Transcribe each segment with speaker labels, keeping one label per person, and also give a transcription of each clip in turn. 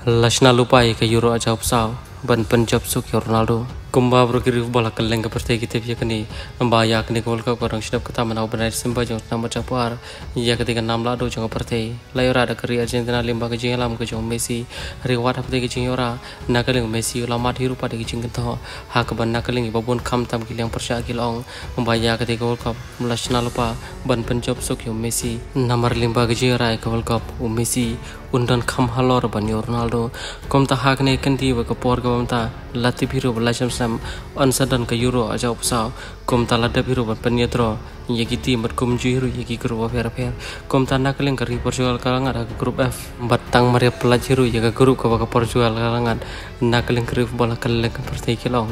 Speaker 1: Lashna lupai ke Euro aja upsau ban Punjab suk Ronaldo kumba berkiri bola keleng seperti kita via kini mbaya kini gol kau orang sudah kata mana benar simba jong nama capar ya ketika enam lado jong seperti layora ada keri Argentina limba ke jeng alam ke jong Messi. Riwat apa ke jeng ora nakaling Messi ulama hiru pada ke jeng kento. Hak ban nakaling babun kam tam kilang persya kilong mbaya ketika gol kau melasna lupa ban Punjab suk yo Messi. Nomor limba ke jeng ora gol kau Messi. Undan kam halor ban Ronaldo. Kom ta hak ne kanti wa ke por kom ta lati biru belasam sam on sadan ka aja upsau kum tala da biru ban penyetro yaki tim bat kum jiru yaki grup fer fer. Kum tanda keleng kari Portugal kalangan aga grup F. Batang maria pelajaru yaga grup ka baka Portugal kalangan. Nak keleng kari bola keleng seperti kilong.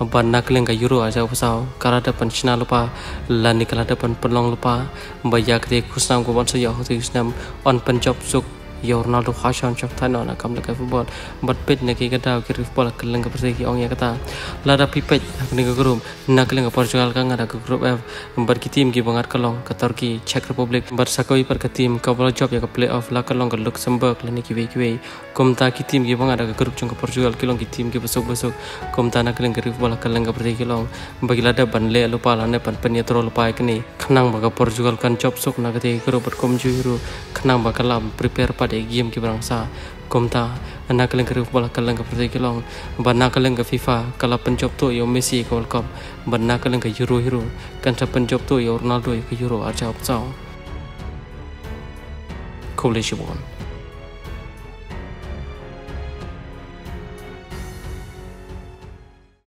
Speaker 1: Ban nak keleng ka euro aja upsau kala depan Cina lupa lani kala depan pelong lupa. Bayak te kusnam ko ban sayo tu kusnam. On pencop suk yo Ronaldo khashan chok thano na kam lakai football. But pit na ki kata ki football kelang ka persi ki ong ya kata. Lada pipet akni ka group. Na ka Portugal ka ngada ka group F. Bar ki team ki bangat kalong ka Turkey Czech Republic. Bar sakoi par ka team ka bola job ya ka play off la kalong ka Luxembourg la ni ki we ki we kom ta ki team ki bangat ka group chung ka Portugal ki long ki team ki besok besok kom ta na kelang ka football kelang ka persi ki long. Bagi lada ban le lupa la ne pan pan ya tro lupa kini khnang ba ka Portugal kan job sok na ka te group. Kom ju khnang ba kalam prepare pada game ki bangsa komta anak kalian kerja bola kalian ke pergi kelong bana kalian ke FIFA kalau pencop tu yo Messi ke World Cup bana kalian ke Euro Hero kan sa pencop tu yo Ronaldo ke Euro aja opsau Coalition one